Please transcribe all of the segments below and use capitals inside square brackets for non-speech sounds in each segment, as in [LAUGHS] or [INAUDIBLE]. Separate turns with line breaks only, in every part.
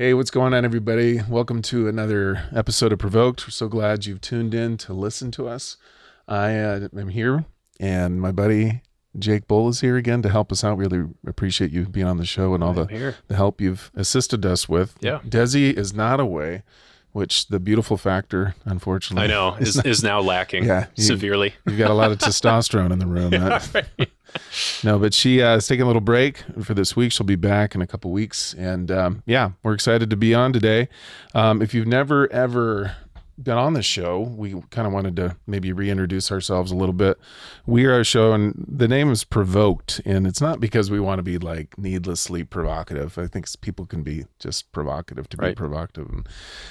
Hey, what's going on, everybody? Welcome to another episode of Provoked. We're so glad you've tuned in to listen to us. I uh, am here, and my buddy Jake Bull is here again to help us out. Really appreciate you being on the show and all the,
here.
the help you've assisted us with.
Yeah.
Desi is not away, which the beautiful factor, unfortunately.
I know is, is now lacking [LAUGHS]
Yeah, you-
severely.
You've got a lot of testosterone in the room. [LAUGHS] That- [LAUGHS] no, but she uh, is taking a little break for this week. She'll be back in a couple weeks, and um, yeah, we're excited to be on today. Um, if you've never ever been on the show, we kind of wanted to maybe reintroduce ourselves a little bit. We are a show, and the name is Provoked, and it's not because we want to be like needlessly provocative. I think people can be just provocative to be provocative, and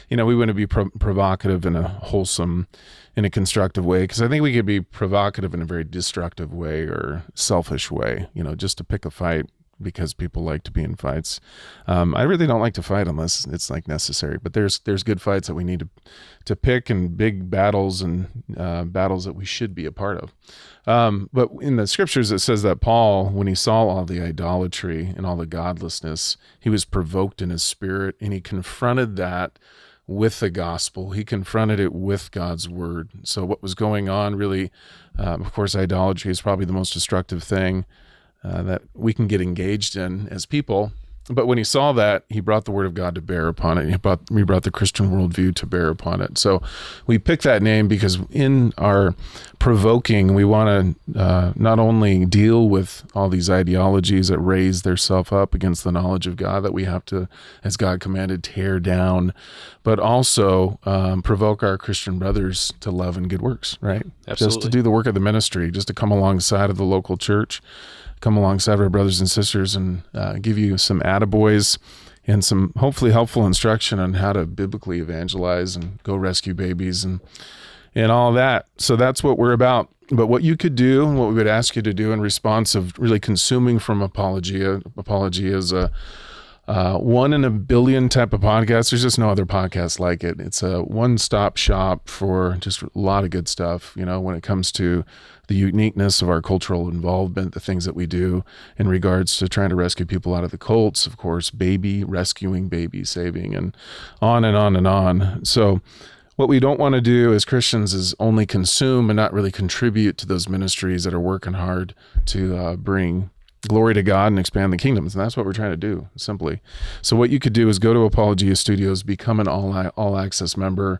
you know, we want to be pro- provocative in a wholesome, in a constructive way, because I think we could be provocative in a very destructive way or selfish way. You know, just to pick a fight because people like to be in fights. Um, I really don't like to fight unless it's like necessary. But there's there's good fights that we need to to pick and big battles and uh, battles that we should be a part of. Um, but in the scriptures, it says that Paul, when he saw all the idolatry and all the godlessness, he was provoked in his spirit and he confronted that with the gospel. He confronted it with God's word. So, what was going on really, um, of course, idolatry is probably the most destructive thing uh, that we can get engaged in as people. But when he saw that, he brought the word of God to bear upon it. He brought, he brought the Christian worldview to bear upon it. So we picked that name because in our provoking, we want to uh, not only deal with all these ideologies that raise theirself up against the knowledge of God that we have to, as God commanded, tear down, but also um, provoke our Christian brothers to love and good works, right? Absolutely. Just to do the work of the ministry, just to come alongside of the local church come alongside of our brothers and sisters and uh, give you some attaboys and some hopefully helpful instruction on how to biblically evangelize and go rescue babies and and all that. So that's what we're about. But what you could do, and what we would ask you to do in response of really consuming from Apologia, Apologia is a uh, one in a billion type of podcast. There's just no other podcast like it. It's a one stop shop for just a lot of good stuff, you know, when it comes to the uniqueness of our cultural involvement, the things that we do in regards to trying to rescue people out of the cults, of course, baby rescuing, baby saving, and on and on and on. So, what we don't want to do as Christians is only consume and not really contribute to those ministries that are working hard to uh, bring glory to God and expand the kingdoms. And that's what we're trying to do, simply. So what you could do is go to Apologia Studios, become an all all access member,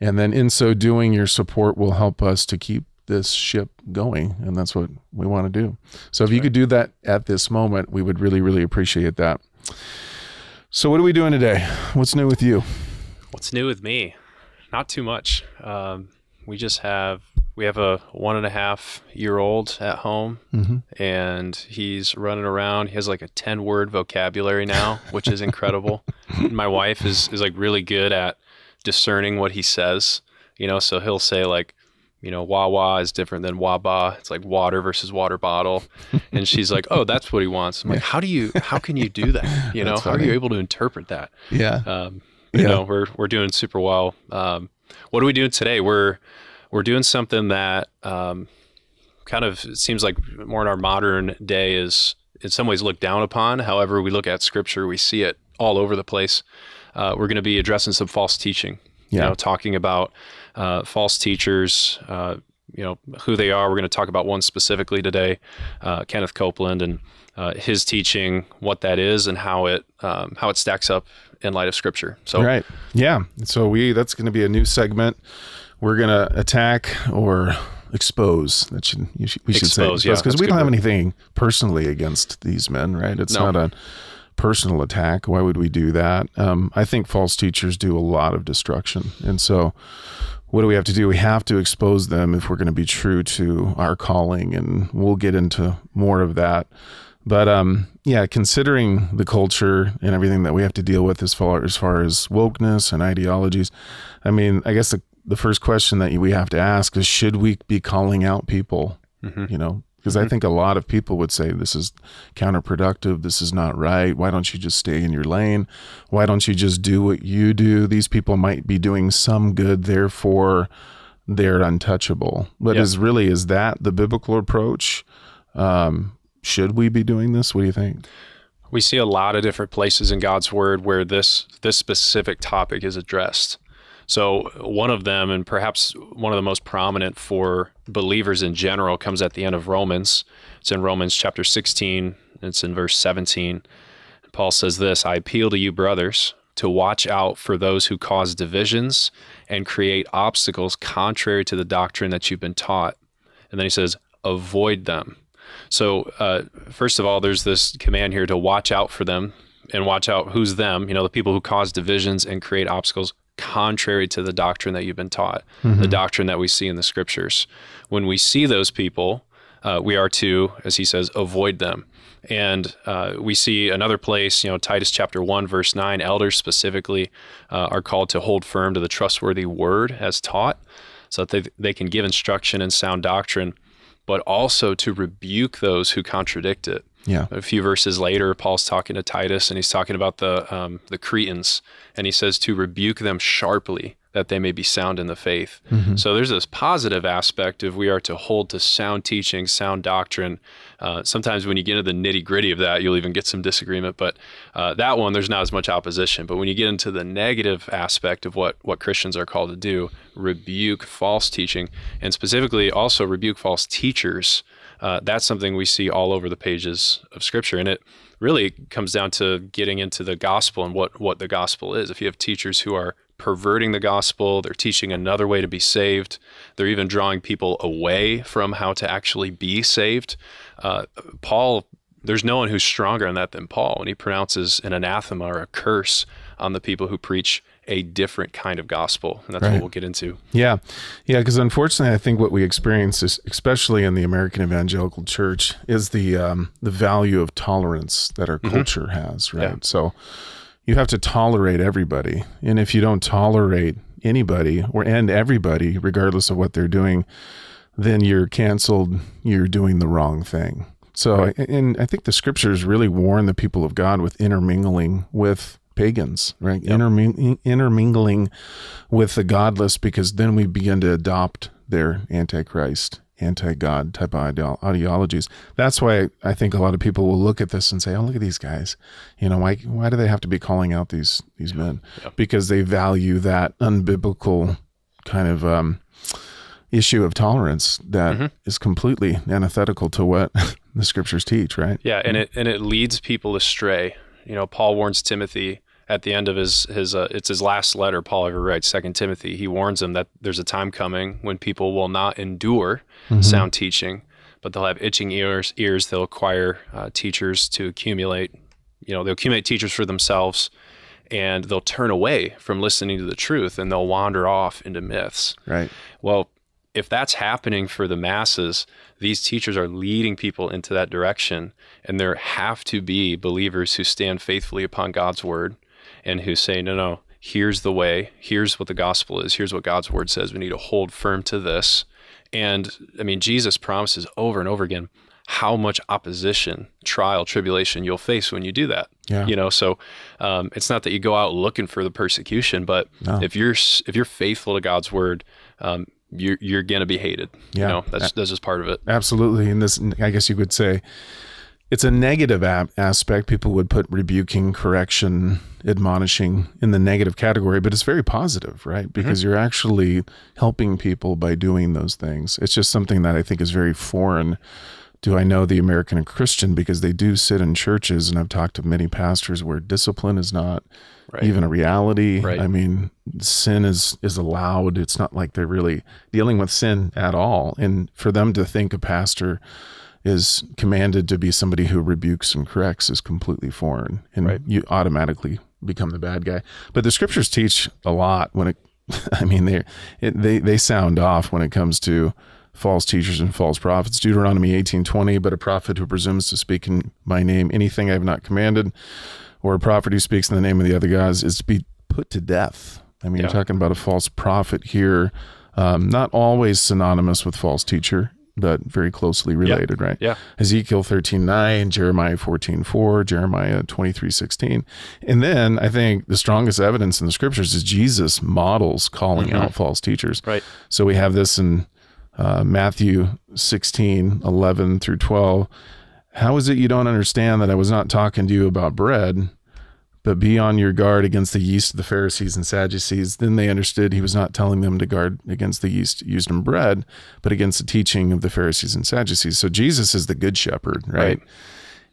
and then in so doing, your support will help us to keep this ship going, and that's what we want to do. So if you could do that at this moment, we would really, really appreciate that. So what are we doing today? What's new with you?
What's new with me? Not too much. Um, we just have we have a one and a half year old at home,
Mm-hmm.
and he's running around. He has like a ten word vocabulary now, which is incredible. [LAUGHS] My wife is is like really good at discerning what he says. You know, so he'll say like. You know, Wawa is different than Waba. It's like water versus water bottle. And she's like, "Oh, that's what he wants." I'm like, "How do you? How can you do that? You know, how are you able to interpret that?"
Yeah.
um, you
Yeah.
know we're we're doing super well um, what are we doing today? We're we're doing something that um, kind of it seems like more in our modern day is in some ways looked down upon. However we look at scripture we see it all over the place. Uh, we're going to be addressing some false teaching you
Yeah.
know talking about uh, false teachers uh, you know who they are. We're going to talk about one specifically today uh, kenneth copeland and uh, his teaching what that is and how it um, how it stacks up in light of scripture so
Right. Yeah. So we that's going to be a new segment. We're going to attack or expose. That should, you should we should
Expose,
say
yeah,
because
that's
we don't have
word.
anything personally against these men, right? It's
No.
not a personal attack. Why would we do that? Um, I think false teachers do a lot of destruction, and so what do we have to do? We have to expose them if we're going to be true to our calling, and we'll get into more of that. But um, yeah, considering the culture and everything that we have to deal with as far as far as wokeness and ideologies, I mean, I guess the the first question that we have to ask is: Should we be calling out people?
Mhm.
You know, because I think a lot of people would say this is counterproductive. This is not right. Why don't you just stay in your lane? Why don't you just do what you do? These people might be doing some good, therefore they're untouchable. But
Yeah.
is really is that the biblical approach? Um, should we be doing this? What do you think?
We see a lot of different places in God's word where this this specific topic is addressed. So one of them, and perhaps one of the most prominent for believers in general, comes at the end of Romans. It's in Romans chapter 16. It's in verse 17. Paul says this I appeal to you, brothers, to watch out for those who cause divisions and create obstacles contrary to the doctrine that you've been taught. And then he says, avoid them. So, uh, first of all, there's this command here to watch out for them and watch out who's them, you know, the people who cause divisions and create obstacles contrary to the doctrine that you've been taught, mm-hmm. the doctrine that we see in the scriptures. When we see those people, uh, we are to, as he says, avoid them. And uh, we see another place, you know, Titus chapter 1, verse 9, elders specifically uh, are called to hold firm to the trustworthy word as taught so that they, they can give instruction and sound doctrine, but also to rebuke those who contradict it.
Yeah.
A few verses later, Paul's talking to Titus and he's talking about the um, the Cretans, and he says to rebuke them sharply that they may be sound in the faith. Mm-hmm. So there's this positive aspect of we are to hold to sound teaching, sound doctrine. Uh, sometimes when you get into the nitty gritty of that, you'll even get some disagreement. But uh, that one, there's not as much opposition. But when you get into the negative aspect of what what Christians are called to do, rebuke false teaching, and specifically also rebuke false teachers. Uh, that's something we see all over the pages of Scripture, and it really comes down to getting into the gospel and what what the gospel is. If you have teachers who are perverting the gospel. They're teaching another way to be saved. They're even drawing people away from how to actually be saved. Uh, Paul, there's no one who's stronger on that than Paul when he pronounces an anathema or a curse on the people who preach a different kind of gospel. And that's right. what we'll get into.
Yeah. Yeah. Because unfortunately, I think what we experience, is, especially in the American evangelical church, is the, um, the value of tolerance that our mm-hmm. culture has, right? Yeah. So, you have to tolerate everybody. And if you don't tolerate anybody or and everybody, regardless of what they're doing, then you're canceled. You're doing the wrong thing. So, right. and I think the scriptures really warn the people of God with intermingling with pagans, right? Yep. Interming- intermingling with the godless, because then we begin to adopt their antichrist anti-God type of ideologies. That's why I think a lot of people will look at this and say, "Oh, look at these guys. You know, why why do they have to be calling out these these men? Yeah. Because they value that unbiblical kind of um, issue of tolerance that mm-hmm. is completely antithetical to what [LAUGHS] the scriptures teach, right?
Yeah, and it and it leads people astray. You know, Paul warns Timothy at the end of his his uh, it's his last letter Paul ever writes Second Timothy. He warns him that there's a time coming when people will not endure mm-hmm. sound teaching but they'll have itching ears ears. They'll acquire uh, teachers to accumulate you know they'll accumulate teachers for themselves and they'll turn away from listening to the truth and they'll wander off into myths.
Right.
Well if that's happening for the masses these teachers are leading people into that direction and there have to be believers who stand faithfully upon God's word and who say, no, no, here's the way, here's what the gospel is, here's what God's word says. We need to hold firm to this. And I mean, Jesus promises over and over again how much opposition, trial, tribulation you'll face when you do that.
Yeah.
You know, so um, it's not that you go out looking for the persecution, but no. if you're if you're faithful to God's word, um, you're you're gonna be hated. Yeah. You know, that's that's just part of it.
Absolutely, and this I guess you could say it's a negative aspect. People would put rebuking, correction, admonishing in the negative category, but it's very positive, right? Mm-hmm. Because mm-hmm. you're actually helping people by doing those things. It's just something that I think is very foreign. Do I know the American Christian? Because they do sit in churches, and I've talked to many pastors where discipline is not right. even a reality.
Right.
I mean, sin is is allowed. It's not like they're really dealing with sin at all. And for them to think a pastor is commanded to be somebody who rebukes and corrects is completely foreign and right. you automatically become the bad guy but the scriptures teach a lot when it [LAUGHS] i mean they they they sound off when it comes to false teachers and false prophets deuteronomy 18:20 but a prophet who presumes to speak in my name anything i have not commanded or a prophet who speaks in the name of the other gods is to be put to death i mean yeah. you're talking about a false prophet here um, not always synonymous with false teacher but very closely related, right?
Yeah.
Ezekiel 13 9, Jeremiah 14 4, Jeremiah 23 16. And then I think the strongest evidence in the scriptures is Jesus models calling mm-hmm. out false teachers.
Right.
So we have this in uh, Matthew 16 11 through 12. How is it you don't understand that I was not talking to you about bread, but be on your guard against the yeast of the Pharisees and Sadducees? Then they understood he was not telling them to guard against the yeast used in bread, but against the teaching of the Pharisees and Sadducees. So Jesus is the good shepherd, right?
Right.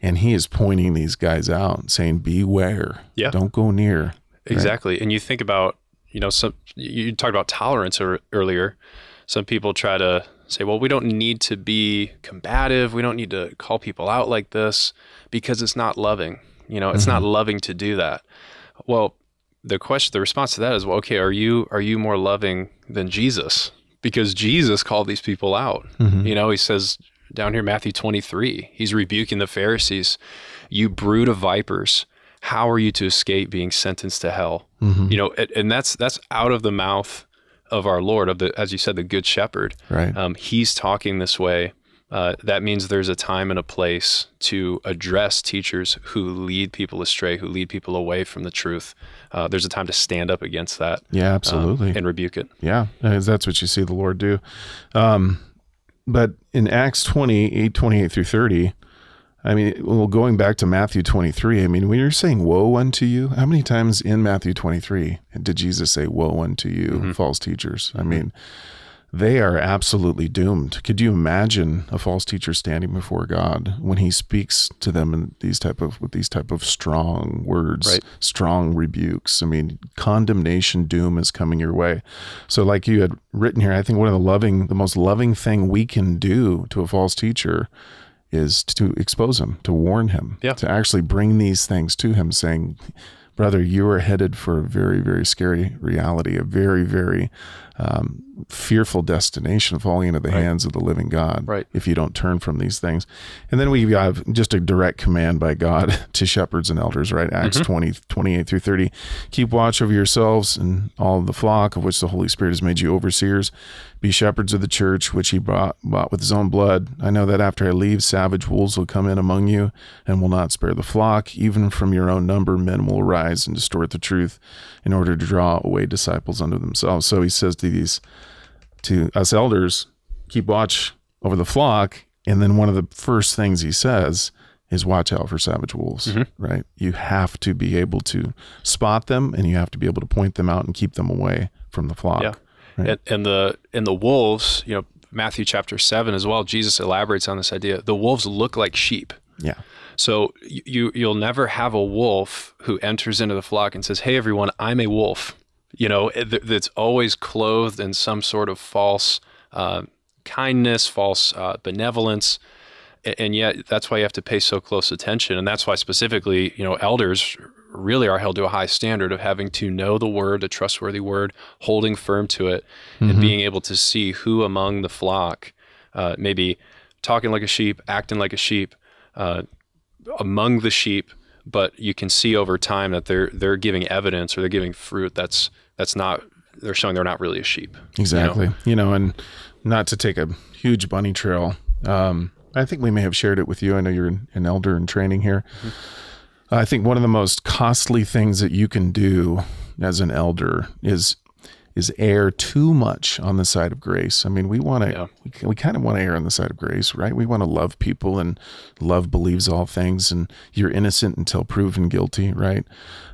And he is pointing these guys out, saying, Beware.
Yeah.
Don't go near.
Exactly. And you think about, you know, some you talked about tolerance ear- earlier. Some people try to say, well, we don't need to be combative. We don't need to call people out like this because it's not loving. You know, it's not mm-hmm. loving to do that. Well, the question, the response to that is, well, okay, are you are you more loving than Jesus? Because Jesus called these people out. Mm-hmm. You know, he says down here, Matthew 23, he's rebuking the Pharisees. You brood of vipers, how are you to escape being sentenced to hell? Mm-hmm. You know, and, and that's that's out of the mouth of our Lord, of the as you said, the Good Shepherd.
Right.
Um, he's talking this way. Uh, that means there's a time and a place to address teachers who lead people astray, who lead people away from the truth. Uh, there's a time to stand up against that
Yeah,
um,
absolutely.
and rebuke it.
Yeah, uh, that's what you see the Lord do. Um, but in Acts 20, 8, 28 through 30, I mean, well, going back to Matthew 23, I mean, when you're saying woe unto you, how many times in Matthew 23 did Jesus say woe unto you, false teachers? I mean, they are absolutely doomed. Could you imagine a false teacher standing before God when he speaks to them in these type of with these type of strong words,
Right.
strong rebukes? I mean, condemnation, doom is coming your way. So, like you had written here, I think one of the loving, the most loving thing we can do to a false teacher is to expose him, to warn him,
Yeah.
to actually bring these things to him, saying, "Brother, you are headed for a very, very scary reality, a very, very um, fearful destination, falling into the hands of the living God.
Right.
If you don't turn from these things, and then we have just a direct command by God [LAUGHS] to shepherds and elders, right? Acts 20, 28 through 30. Keep watch over yourselves and all the flock of which the Holy Spirit has made you overseers. Be shepherds of the church which he bought, bought with his own blood. I know that after I leave, savage wolves will come in among you and will not spare the flock. Even from your own number, men will arise and distort the truth in order to draw away disciples unto themselves. So he says to these, to us elders, keep watch over the flock. And then one of the first things he says is watch out for savage wolves, mm-hmm. right? You have to be able to spot them and you have to be able to point them out and keep them away from the flock.
Yeah.
Right.
And, and the and the wolves, you know, Matthew chapter seven as well. Jesus elaborates on this idea. The wolves look like sheep.
Yeah.
So you you'll never have a wolf who enters into the flock and says, "Hey, everyone, I'm a wolf." You know, that's always clothed in some sort of false uh, kindness, false uh, benevolence, and yet that's why you have to pay so close attention, and that's why specifically, you know, elders really are held to a high standard of having to know the word, a trustworthy word, holding firm to it, and being able to see who among the flock, uh, maybe talking like a sheep, acting like a sheep, uh, among the sheep, but you can see over time that they're they're giving evidence or they're giving fruit that's that's not they're showing they're not really a sheep. you know?
Exactly. You know, and not to take a huge bunny trail. Um, I think we may have shared it with you. I know you're an elder in training here. I think one of the most costly things that you can do as an elder is is err too much on the side of grace. I mean, we want to
Yeah.
we, we kind of want to err on the side of grace, right? We want to love people and love believes all things and you're innocent until proven guilty, right?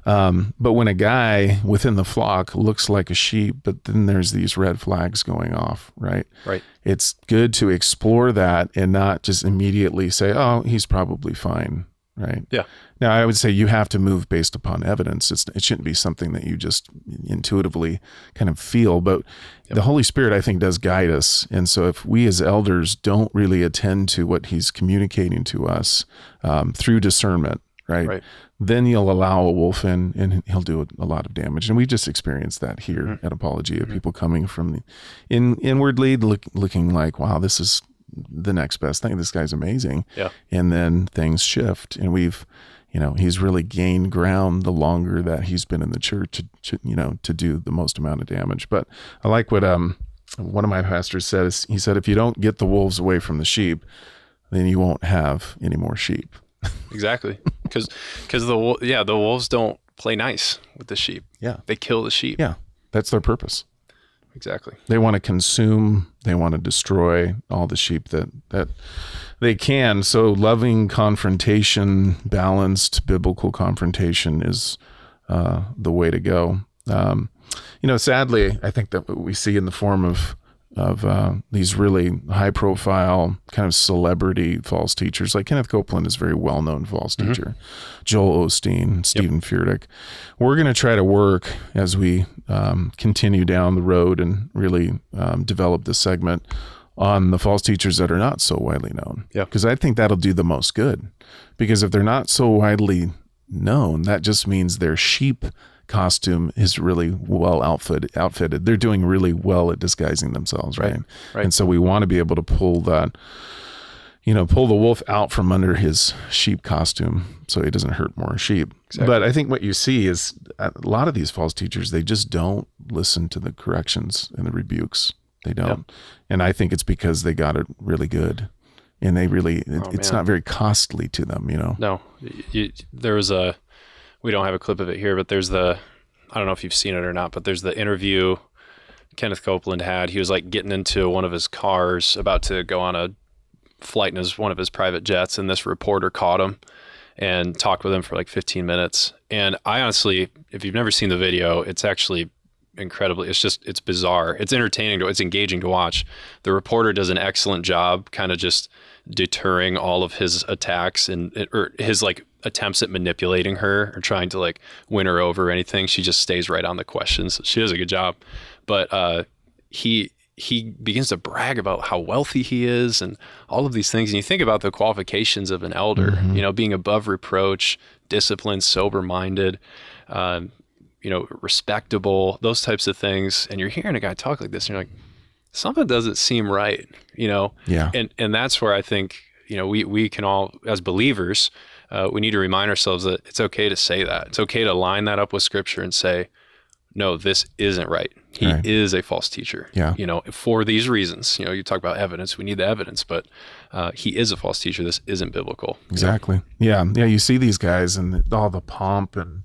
Um, but when a guy within the flock looks like a sheep, but then there's these red flags going off, right?
Right.
It's good to explore that and not just immediately say, "Oh, he's probably fine." Right.
Yeah.
Now, I would say you have to move based upon evidence. It's, it shouldn't be something that you just intuitively kind of feel. But the Holy Spirit, I think, does guide us. And so, if we as elders don't really attend to what He's communicating to us um, through discernment, right,
Right.
then you'll allow a wolf in, and he'll do a lot of damage. And we just experienced that here
Mm-hmm.
at Apologia. People coming from the in inwardly look, looking like, "Wow, this is." The next best thing. This guy's amazing
Yeah.
and then things shift and we've you know he's really gained ground the longer that he's been in the church to, you know to do the most amount of damage but i like what um one of my pastors says he said if you don't get the wolves away from the sheep then you won't have any more sheep [LAUGHS]
Exactly. Because because the yeah the wolves don't play nice with the sheep.
yeah
They kill the sheep.
yeah that's their purpose
exactly.
They want to consume, they want to destroy all the sheep that that they can. So loving confrontation, balanced biblical confrontation is uh, the way to go. Um, you know, sadly, I think that what we see in the form of of uh, these really high profile kind of celebrity false teachers. Like Kenneth Copeland is a very well known false
Mm-hmm.
teacher, Joel Osteen, Steven Furtick. We're going to try to work as we um, continue down the road and really um, develop this segment on the false teachers that are not so widely known.
Yeah.
Because I think that'll do the most good. Because if they're not so widely known, that just means they're sheep costume is really well outfitted outfitted. They're doing really well at disguising themselves right,
right.
and so we want to be able to pull that you know pull the wolf out from under his sheep costume so he doesn't hurt more sheep. But i think what you see is uh, a lot of these false teachers they just don't listen to the corrections and the rebukes. They don't. And i think it's because they got it really good. And they really it,
Oh,
it's not very costly to them you know?
No, you, there was a. We don't have a clip of it here, but there's the. I don't know if you've seen it or not, but there's the interview Kenneth Copeland had. He was like getting into one of his cars, about to go on a flight in his one of his private jets, and this reporter caught him and talked with him for like 15 minutes. And I honestly, if you've never seen the video, it's actually incredibly it's just it's bizarre it's entertaining to it's engaging to watch the reporter does an excellent job kind of just deterring all of his attacks and or his like attempts at manipulating her or trying to like win her over or anything she just stays right on the questions. She does a good job. But uh he he begins to brag about how wealthy he is and all of these things. And you think about the qualifications of an elder you know being above reproach disciplined sober minded um, you know, respectable, those types of things. And you're hearing a guy talk like this, and you're like, something doesn't seem right, you know?
yeah.
And and that's where I think, you know, we we can all as believers, uh, we need to remind ourselves that it's okay to say that. It's okay to line that up with scripture and say, no, this isn't right. He
Right.
is a false teacher.
Yeah.
You know, for these reasons. You know, you talk about evidence. We need the evidence, but uh, he is a false teacher. This isn't biblical.
Exactly. Yeah. Yeah. You see these guys and all the pomp and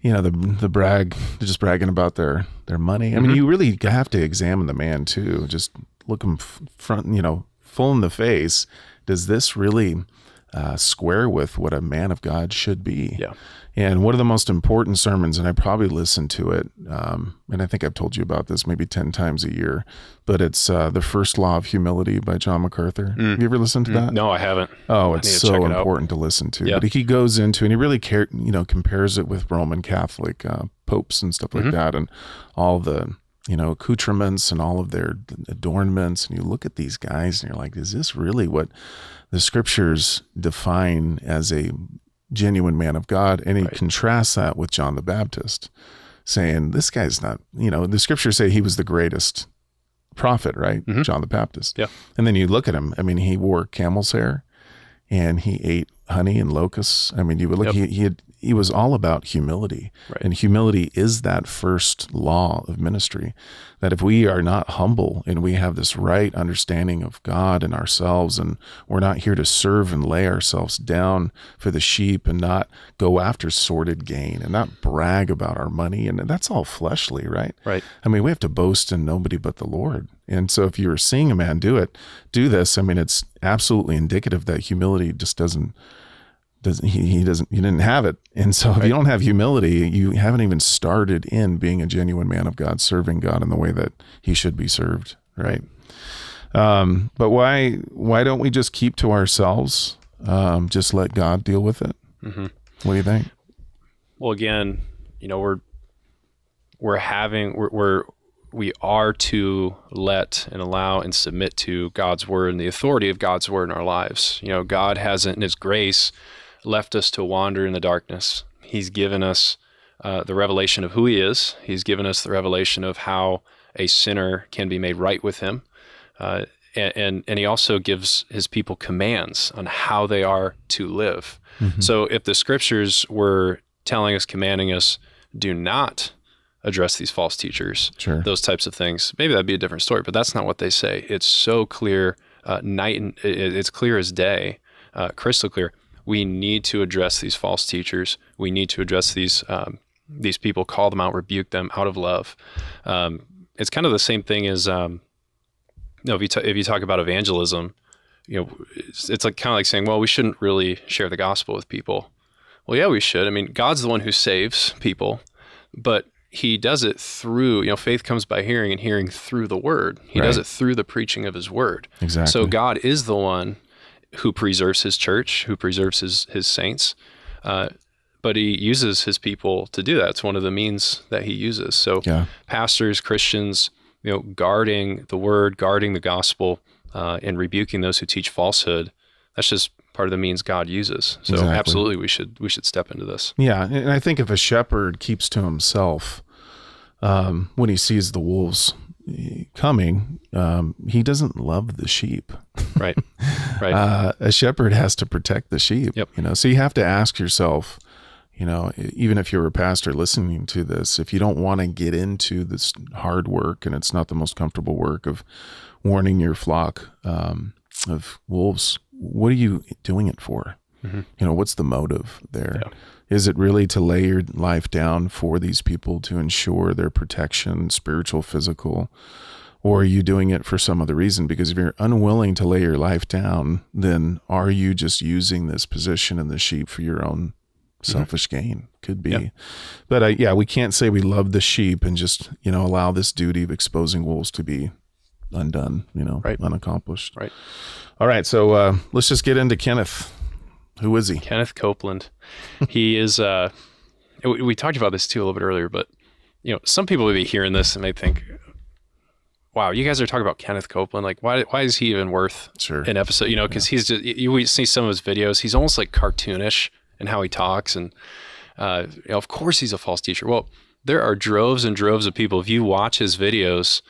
you know the the brag, they're just bragging about their their money. I mean, you really have to examine the man too. Just look him f- front, you know, full in the face. Does this really uh, square with what a man of God should be?
Yeah.
And one of the most important sermons, and I probably listen to it, um, and I think I've told you about this maybe 10 times a year, but it's uh, The First Law of Humility by John MacArthur. Have you ever listened to that?
No, I haven't.
Oh, it's so
it out.
important to listen to.
Yeah.
But he goes into and he really care, you know, compares it with Roman Catholic uh, popes and stuff like
Mm-hmm.
that, and all the you know accoutrements and all of their adornments. And you look at these guys and you're like, is this really what the scriptures define as a genuine man of God? And he
Right.
contrasts that with John the Baptist, saying this guy's not. You know, the scriptures say he was the greatest prophet, right?
Mhm.
John the Baptist.
Yeah.
And then you look at him. I mean, he wore camel's hair and he ate honey and locusts. I mean, you would look.
Yep.
He he, had, he was all about humility,
Right.
and humility is that first law of ministry. That if we are not humble and we have this right understanding of God and ourselves, and we're not here to serve and lay ourselves down for the sheep and not go after sordid gain and not brag about our money, and that's all fleshly, right?
Right.
I mean, we have to boast in nobody but the Lord. And so if you were seeing a man do it, do this, I mean, it's absolutely indicative that humility just doesn't doesn't he, he doesn't you didn't have it. And so if you don't have humility, you haven't even started in being a genuine man of God, serving God in the way that he should be served, right? Um, but why why don't we just keep to ourselves? Um, just let God deal with it.
Mhm.
What do you think?
well again you know we're we're having we're, we're we are to let and allow and submit to God's word and the authority of God's word in our lives. You know, God hasn't in His grace left us to wander in the darkness. He's given us uh, the revelation of who He is. He's given us the revelation of how a sinner can be made right with Him. Uh, and, and and He also gives His people commands on how they are to live. So if the scriptures were telling us, commanding us, do not address these false teachers,
Sure.
those types of things, maybe that'd be a different story. But that's not what they say. It's so clear, uh, night and it's clear as day, uh, crystal clear. We need to address these false teachers. We need to address these um, these people, call them out, rebuke them out of love. Um, it's kind of the same thing as um, you know if you t- if you talk about evangelism, you know, it's, it's like kind of like saying, well, we shouldn't really share the gospel with people. Well, yeah, we should. I mean, God's the one who saves people, but he does it through, you know, faith comes by hearing and hearing through the word. He does it through the preaching of his word.
Exactly.
So God is the one who preserves his church, who preserves his his saints. Uh, but he uses his people to do that. It's one of the means that he uses. So
yeah.
pastors, Christians, you know, guarding the word, guarding the gospel, uh, and rebuking those who teach falsehood. That's just part of the means God uses. So
Exactly.
absolutely, we should we should step into this.
Yeah, and I think if a shepherd keeps to himself um, when he sees the wolves coming, um, he doesn't love the sheep. [LAUGHS]
Right, right.
Uh, a shepherd has to protect the sheep.
Yep.
You know, so you have to ask yourself, you know, even if you're a pastor listening to this, if you don't want to get into this hard work and it's not the most comfortable work of warning your flock um, of wolves, what are you doing it for?
Mhm.
You know, what's the motive there?
Yeah.
Is it really to lay your life down for these people to ensure their protection, spiritual, physical? Or are you doing it for some other reason? Because if you're unwilling to lay your life down, then are you just using this position in the sheep for your own selfish gain? Could be.
Yep.
But uh, yeah, we can't say we love the sheep and just, you know, allow this duty of exposing wolves to be undone, you know,
Right.
unaccomplished.
Right.
All right. So uh, let's just get into Kenneth. Who is he?
Kenneth Copeland. he [LAUGHS] is. Uh, we, we talked about this too a little bit earlier, but you know, some people would be hearing this and they think, "Wow, you guys are talking about Kenneth Copeland. Like, why? Why is he even worth
Sure.
an episode? You know, because he's just. You, you see some of his videos. He's almost like cartoonish in how he talks, and uh, you know, of course, he's a false teacher. Well, there are droves and droves of people. If you watch his videos,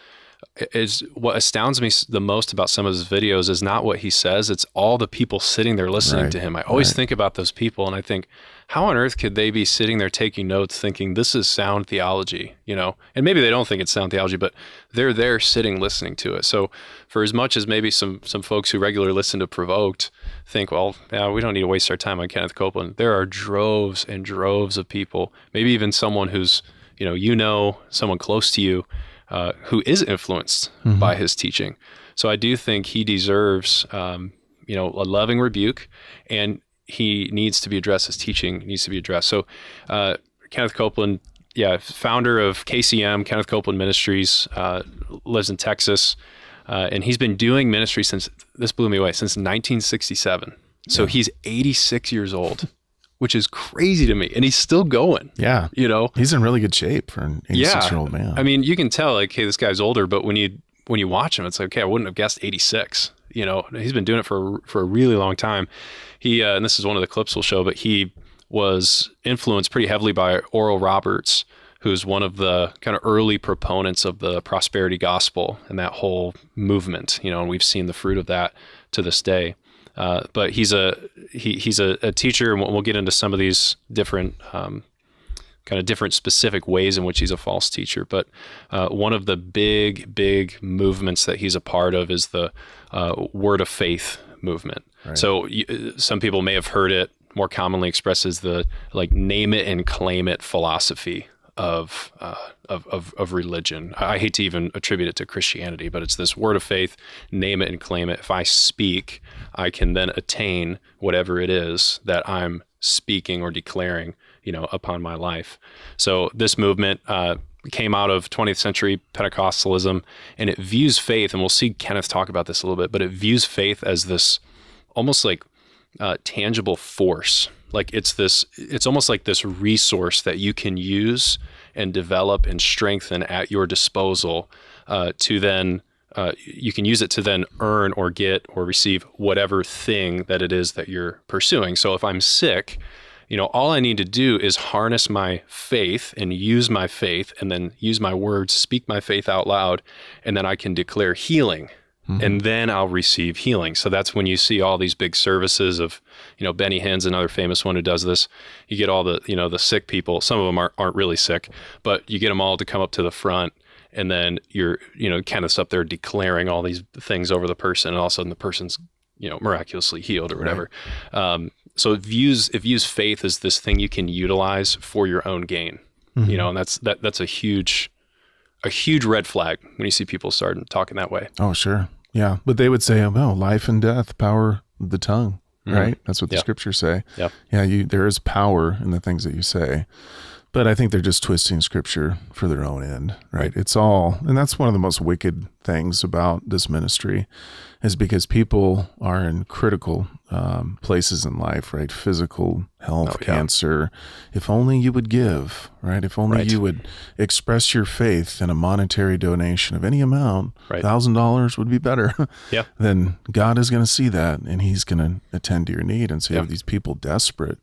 is what astounds me the most about some of his videos is not what he says it's all the people sitting there listening
Right,
to him. I always
right.
think about those people and i think how on earth could they be sitting there taking notes thinking this is sound theology you know? And maybe they don't think it's sound theology but they're there sitting listening to it. So for as much as maybe some some folks who regularly listen to provoked think well yeah we don't need to waste our time on kenneth copeland there are droves and droves of people maybe even someone who's you know you know someone close to you uh, who is influenced by his teaching. So I do think he deserves, um, you know, a loving rebuke, and he needs to be addressed. His teaching needs to be addressed. So uh, Kenneth Copeland, yeah, founder of KCM, Kenneth Copeland Ministries, uh, lives in Texas, uh, and he's been doing ministry since this blew me away since 1967. So he's 86 years old, which is crazy to me, and he's still going.
Yeah.
You know,
He's in really good shape for an 86 year old man.
I mean, you can tell like, hey, this guy's older, but when you when you watch him, it's like, okay, I wouldn't have guessed 86. You know, he's been doing it for for a really long time. He uh, and this is one of the clips we'll show, but he was influenced pretty heavily by Oral Roberts, who's one of the kind of early proponents of the prosperity gospel and that whole movement. You know, and we've seen the fruit of that to this day. Uh, but he's a he, he's a, a teacher, and we'll, get into some of these different um, kind of different specific ways in which he's a false teacher. But uh, one of the big, big movements that he's a part of is the uh, word of faith movement. So you, some people may have heard it more commonly expressed as the like name it and claim it philosophy of, uh, of, of, of religion. I hate to even attribute it to Christianity, but it's this word of faith, name it and claim it. If I speak, I can then attain whatever it is that I'm speaking or declaring, you know, upon my life. So this movement uh, came out of 20th century Pentecostalism, and it views faith, and we'll see Kenneth talk about this a little bit, but it views faith as this almost like uh, tangible force. Like it's this, it's almost like this resource that you can use and develop and strengthen at your disposal uh, to then. Uh, you can use it to then earn or get or receive whatever thing that it is that you're pursuing. So if I'm sick, you know, all I need to do is harness my faith and use my faith and then use my words, speak my faith out loud, and then I can declare healing. And then I'll receive healing. So that's when you see all these big services of, you know, Benny Hinn's another famous one who does this. You get all the, you know, the sick people. Some of them aren't, aren't really sick, but you get them all to come up to the front and then you're, you know, Kenneth's up there declaring all these things over the person, and all of a sudden the person's, you know, miraculously healed or whatever. Um, so it views it views faith as this thing you can utilize for your own gain, you know, and that's that that's a huge a huge red flag when you see people starting talking that way.
Oh, sure. Yeah. But they would say, oh, well, life and death, power the tongue, mm-hmm. right? That's what the
Yeah.
scriptures say.
Yep.
Yeah, you there is power in the things that you say. But I think they're just twisting scripture for their own end, right? It's all, and that's one of the most wicked things about this ministry, is because people are in critical um, places in life, right? Physical health,
Oh, yeah.
cancer. If only you would give, right? If only
Right.
you would express your faith in a monetary donation of any amount,
Right.
thousand dollars would be better. [LAUGHS]
Yeah.
Then God is going to see that, and He's going to attend to your need. And so you
Yeah.
have these people desperate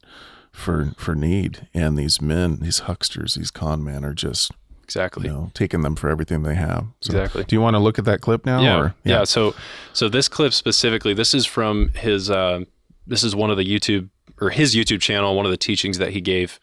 for for need, and these men, these hucksters, these con men, are just
Exactly.
you know taking them for everything they have. So
Exactly.
Do you want to look at that clip now?
yeah,
Or,
yeah. So, so this clip specifically, this is from his. Uh, this is one of the YouTube or his YouTube channel, one of the teachings that he gave,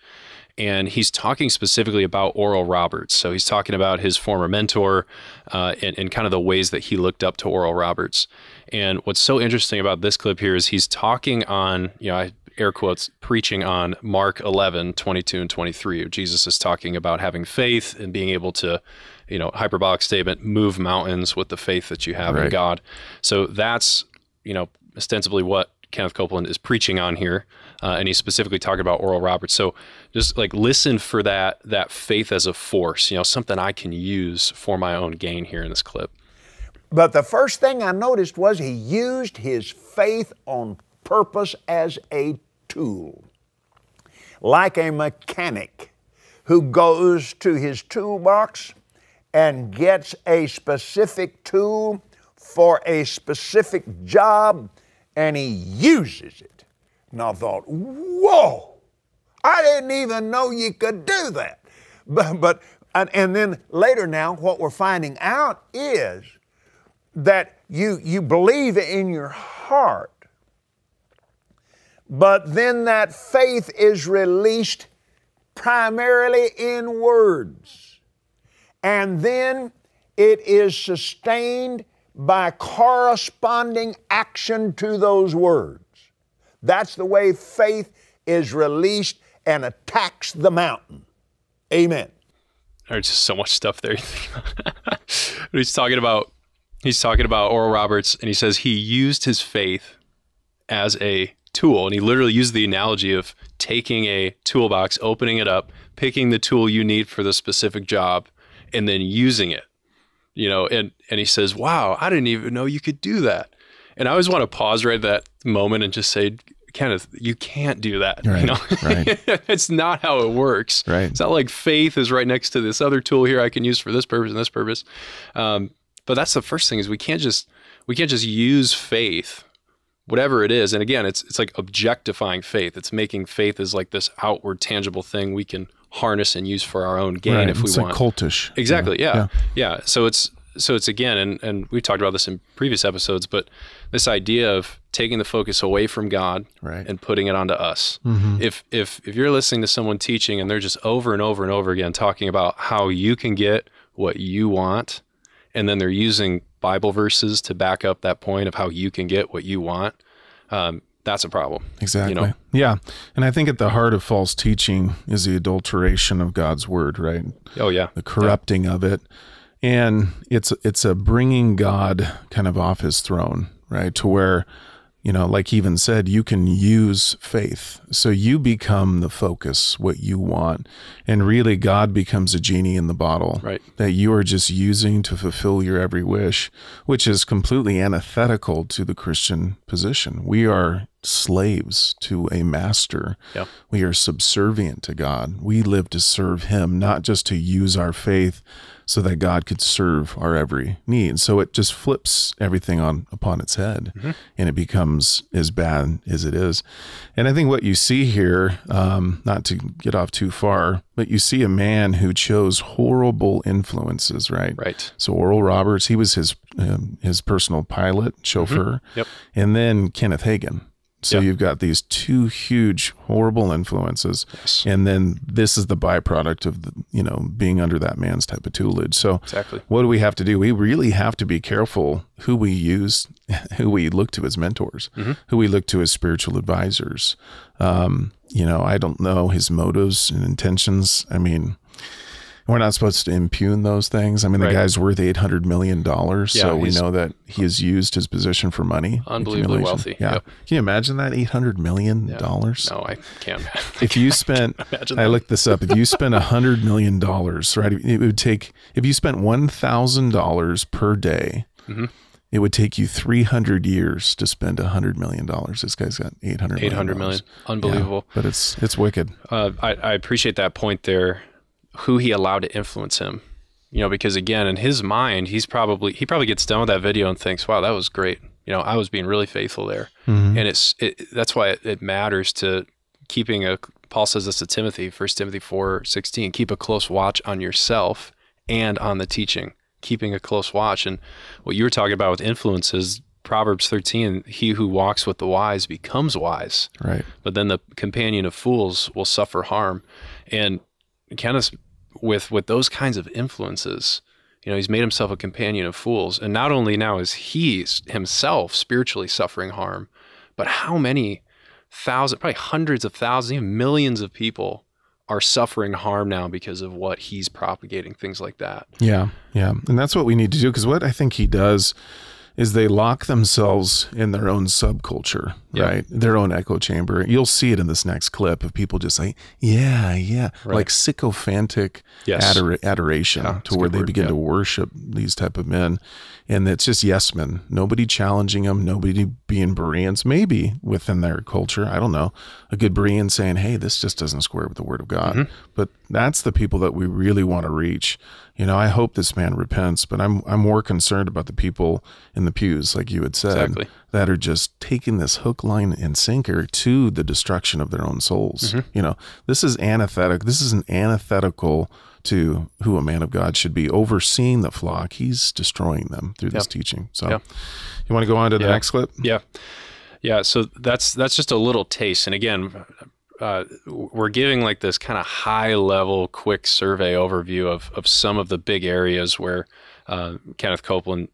and he's talking specifically about Oral Roberts. So he's talking about his former mentor, uh, and, and kind of the ways that he looked up to Oral Roberts. And what's so interesting about this clip here is he's talking on, you know, I air quotes, preaching on Mark 11, 22 and 23. Jesus is talking about having faith and being able to, you know, hyperbolic statement, move mountains with the faith that you have in God. So that's, you know, ostensibly what Kenneth Copeland is preaching on here. Uh, and he's specifically talking about Oral Roberts. So just like listen for that that faith as a force, you know, something I can use for my own gain here in this clip.
But the first thing I noticed was he used his faith on purpose as a tool. Like a mechanic who goes to his toolbox and gets a specific tool for a specific job and he uses it. And I thought, whoa, I didn't even know you could do that. [LAUGHS] But, but and, and then later now, what we're finding out is that you, you believe in your heart, but then that faith is released primarily in words. And then it is sustained by corresponding action to those words. That's the way faith is released and attacks the mountain. Amen.
There's just so much stuff there. [LAUGHS] he's talking about he's talking about Oral Roberts and he says he used his faith as a tool and he literally used the analogy of taking a toolbox, opening it up, picking the tool you need for the specific job and then using it. You know, and and he says, "Wow, I didn't even know you could do that." And I always want to pause right at that moment and just say, Kenneth, you can't do that.
Right,
you know,
right. [LAUGHS]
it's not how it works.
Right.
It's not like faith is right next to this other tool here I can use for this purpose and this purpose. Um, but that's the first thing is we can't just we can't just use faith, whatever it is. And again, it's it's like objectifying faith. It's making faith as like this outward tangible thing we can harness and use for our own gain
right.
if we
it's
want.
like cultish.
Exactly.
Yeah.
Yeah. yeah. So it's so it's again, and and we've talked about this in previous episodes, but this idea of taking the focus away from God
Right.
and putting it onto us.
Mm-hmm.
If if if you're listening to someone teaching and they're just over and over and over again talking about how you can get what you want, and then they're using Bible verses to back up that point of how you can get what you want, um, that's a problem.
Exactly.
You know?
Yeah. And I think at the heart of false teaching is the adulteration of God's word, right?
Oh yeah.
The corrupting of it. And it's it's a bringing God kind of off his throne, right? To where you know, like he even said, you can use faith. So you become the focus, what you want. And really, God becomes a genie in the bottle
Right.
that you are just using to fulfill your every wish, which is completely antithetical to the Christian position. We are slaves to a master.
Yeah.
We are subservient to God. We live to serve Him, not just to use our faith so that God could serve our every need. So it just flips everything on upon its head, and it becomes as bad as it is. And I think what you see here, um, not to get off too far, but you see a man who chose horrible influences, right?
Right.
So Oral Roberts, he was his um, his personal pilot, chauffeur,
Yep.
and then Kenneth Hagin. So
Yeah.
you've got these two huge, horrible influences,
Yes.
and then this is the byproduct of the, you know being under that man's type of tutelage. So
Exactly.
what do we have to do? We really have to be careful who we use, [LAUGHS] who we look to as mentors,
Mm-hmm.
who we look to as spiritual advisors. Um, you know, I don't know his motives and intentions. I mean, We're not supposed to impugn those things. I mean,
Right.
the guy's worth eight hundred million dollars,
Yeah,
so we know that he has used his position for money.
Unbelievably wealthy.
Yeah,
Yep.
can you imagine that eight hundred million dollars?
No, I can't. [LAUGHS]
If you spent, [LAUGHS] I looked this up. If you spent a hundred million dollars, right? It would take if you spent one thousand dollars per day.
Mm-hmm.
It would take you 300 years to spend $100 million. This guy's got 800
Eight hundred million. Unbelievable.
but it's it's wicked.
Uh, I, I appreciate that point there. Who he allowed to influence him, you know, because again, in his mind, he's probably he probably gets done with that video and thinks, "Wow, that was great." You know, I was being really faithful there, mm-hmm. and it's it, that's why it, it matters to keeping a. Paul says this to Timothy, 1 Timothy four sixteen. Keep a close watch on yourself and on the teaching. Keeping a close watch, and what you were talking about with influences. Proverbs 13, he who walks with the wise becomes wise
Right.
but then the companion of fools will suffer harm. And Kenneth, with with those kinds of influences, you know, he's made himself a companion of fools. And not only now is he himself spiritually suffering harm, but how many thousands, probably hundreds of thousands, even millions of people are suffering harm now because of what he's propagating, things like that.
Yeah, yeah, and that's what we need to do because what I think he does is they lock themselves in their own subculture,
Yeah.
right? Their own echo chamber. You'll see it in this next clip of people just like, yeah, yeah, like sycophantic
Yes.
ador- adoration
Yeah,
to where they
word,
begin
yeah.
to worship these type of men, and it's just yes men. Nobody challenging them. Nobody being Bereans. Maybe within their culture, I don't know, a good Berean saying, "Hey, this just doesn't square with the Word of God."
Mm-hmm.
But that's the people that we really want to reach. You know, I hope this man repents, but I'm I'm more concerned about the people in the pews, like you had said,
Exactly.
That are just taking this hook, line, and sinker to the destruction of their own souls.
Mm-hmm.
You know, this is antithetical. This is an antithetical to who a man of God should be overseeing the flock. He's destroying them through this teaching. So,
Yeah.
you want to go on to the
Yeah.
next clip?
Yeah, yeah. So that's that's just a little taste, and again, uh, we're giving like this kind of high level, quick survey overview of of some of the big areas where uh, Kenneth Copeland,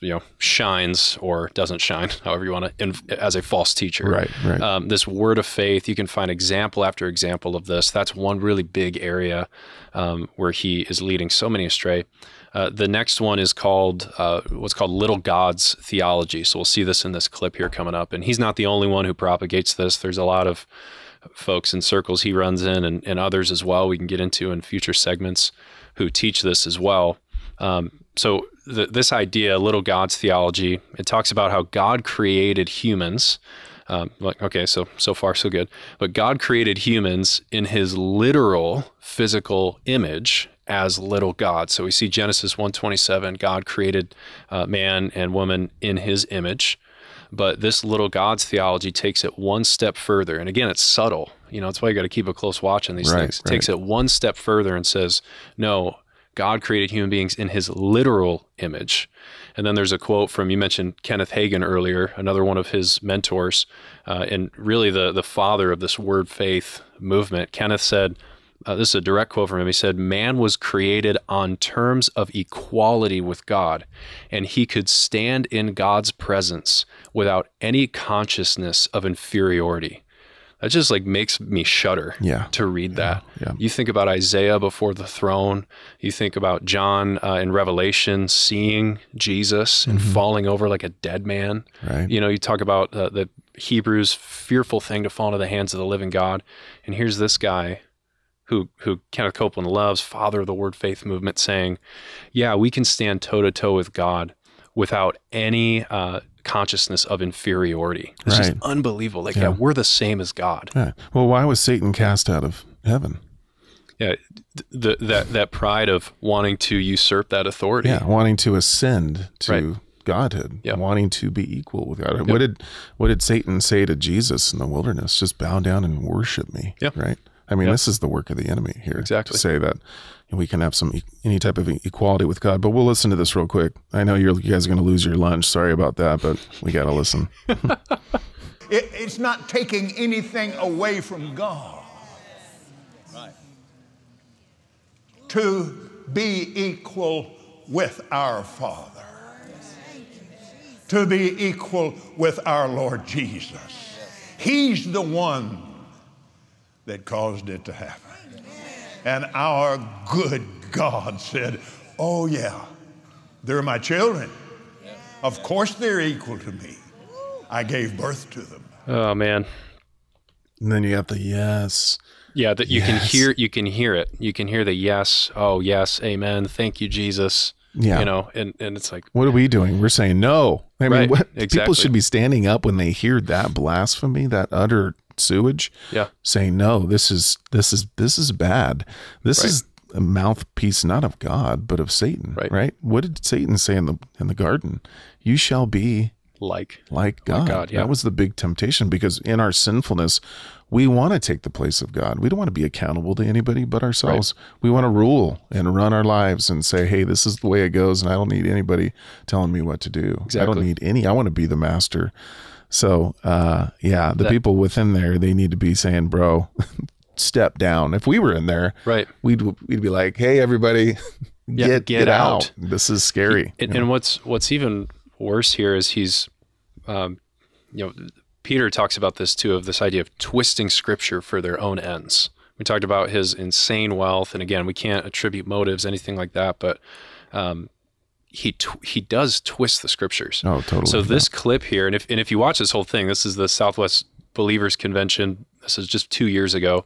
you know, shines or doesn't shine, [LAUGHS] however you want to, as a false teacher.
Right, right.
Um, this word of faith, you can find example after example of this. That's one really big area um, where he is leading so many astray. Uh, the next one is called uh, what's called little gods theology. So we'll see this in this clip here coming up. And he's not the only one who propagates this. There's a lot of folks in circles he runs in and, and others as well we can get into in future segments who teach this as well. Um, so th- this idea, little gods theology, it talks about how God created humans. Um, like okay, so so far so good. But God created humans in His literal physical image as little gods. So we see Genesis one twenty seven. God created uh, man and woman in His image. But this little gods theology takes it one step further. And again, it's subtle. You know, that's why you got to keep a close watch on these
Right,
things. It takes it one step further and says, no, God created human beings in his literal image. And then there's a quote from, you mentioned Kenneth Hagin earlier, another one of his mentors, uh, and really the, the father of this word faith movement. Kenneth said, uh, this is a direct quote from him. He said, Man was created on terms of equality with God, and he could stand in God's presence without any consciousness of inferiority. That just like makes me shudder
Yeah.
to read that.
yeah.
You think about Isaiah before the throne. You think about John uh, in Revelation seeing Jesus and falling over like a dead man.
Right.
You know, you talk about uh, the Hebrews' fearful thing to fall into the hands of the living God. And here's this guy who who Kenneth Copeland loves, father of the Word Faith movement, saying, "Yeah, we can stand toe to toe with God without any uh, consciousness of inferiority. It's just unbelievable. Like, yeah. we're the same as God.
Yeah. Well, why was Satan cast out of heaven?
Yeah, th- the, that that pride of wanting to usurp that authority.
Yeah, wanting to ascend to
Right.
Godhood,
Yep.
wanting to be equal with God. What did what did Satan say to Jesus in the wilderness? Just bow down and worship me.
Yep.
Right. I mean, this is the work of the enemy here.
Exactly.
To say that we can have some e- any type of equality with God. But we'll listen to this real quick. I know you're, you guys are going to lose your lunch. Sorry about that, but we got to listen. [LAUGHS]
It, it's not taking anything away from God. To be equal with our Father. To be equal with our Lord Jesus. He's the one that caused it to happen. And our good God said, Oh, yeah, they're my children. Of course, they're equal to me. I gave birth to them.
Oh man.
And then you have the yes.
Yeah, that you can hear you can hear it. You can hear the yes, oh yes, amen, thank you, Jesus.
Yeah.
You know, and, and it's like
What are we doing? We're saying no. I mean,
Right,
what, people should be standing up when they hear that blasphemy, that utter sewage,
Yeah.
saying no. This is this is this is bad. This
Right.
is a mouthpiece not of God but of Satan.
Right.
Right. What did Satan say in the in the garden? You shall be
like
like God.
God, yeah.
That was the big temptation because in our sinfulness, we want to take the place of God. We don't want to be accountable to anybody but ourselves. We want to rule and run our lives and say, hey, this is the way it goes, and I don't need anybody telling me what to do. I don't need any. I want to be the master. So, uh, yeah, the
That-
people within there, they need to be saying, bro, [LAUGHS] step down. If we were in there,
Right.
we'd we'd be like, hey, everybody, [LAUGHS]
Yeah,
get,
get
get, out.
out.
This is scary.
And, and what's what's even worse here is he's, um, you know, Peter talks about this too of this idea of twisting Scripture for their own ends. We talked about his insane wealth, and again, we can't attribute motives, anything like that, but um, he tw- he does twist the Scriptures.
oh, totally.
So this clip here, and if and if you watch this whole thing, this is the Southwest Believers Convention. This is just two years ago,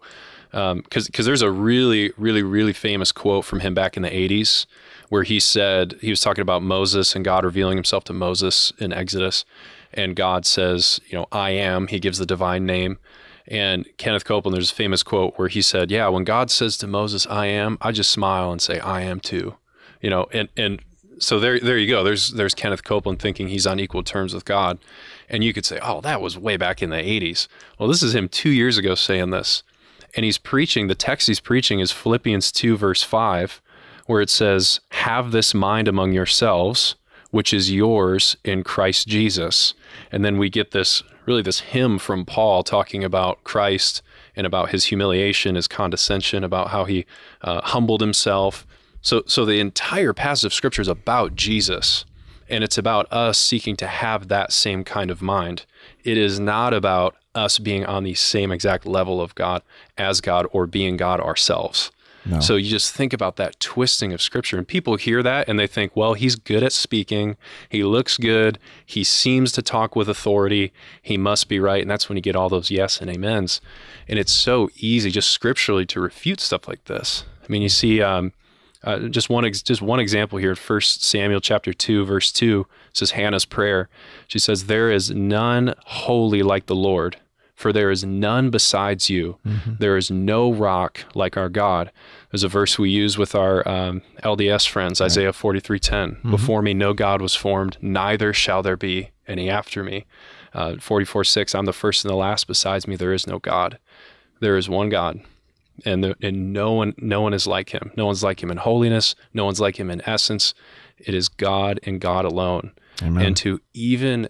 um, because because there's a really really really famous quote from him back in the '80s where he said he was talking about Moses and God revealing Himself to Moses in Exodus, and God says, you know, I am. He gives the divine name. And Kenneth Copeland, there's a famous quote where he said, "Yeah, when God says to Moses, I am, I just smile and say, I am too." You know, and and so there there you go. There's there's Kenneth Copeland thinking he's on equal terms with God. And you could say, "Oh, that was way back in the 80s." Well, this is him 2 years ago saying this. And he's preaching, the text he's preaching is Philippians 2 verse 5, where it says, "Have this mind among yourselves, which is yours in Christ Jesus." And then we get this really this hymn from Paul talking about Christ and about his humiliation, his condescension, about how he uh, humbled himself. So, so the entire passage of Scripture is about Jesus, and it's about us seeking to have that same kind of mind. It is not about us being on the same exact level of God as God or being God ourselves. So you just think about that twisting of scripture, and people hear that and they think, well, he's good at speaking. He looks good. He seems to talk with authority. He must be right. And that's when you get all those yes and amens. And it's so easy just scripturally to refute stuff like this. I mean, you see, um, uh, just one ex- just one example here. First Samuel chapter two, verse two says Hannah's prayer. She says, "There is none holy like the Lord, for there is none besides you. There is no rock like our God." There's a verse we use with our um, LDS friends, Isaiah forty three ten. Before me, no God was formed; neither shall there be any after me. Uh, forty four six. I'm the first and the last. Besides me, there is no God. There is one God and the, and no one no one is like him. No one's like him in holiness. No one's like him in essence. It is God and God alone.
Amen.
And to even